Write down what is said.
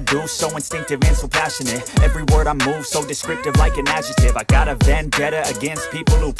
do so instinctive and so passionate. Every word I move so descriptive like an adjective. I got a vendetta against people who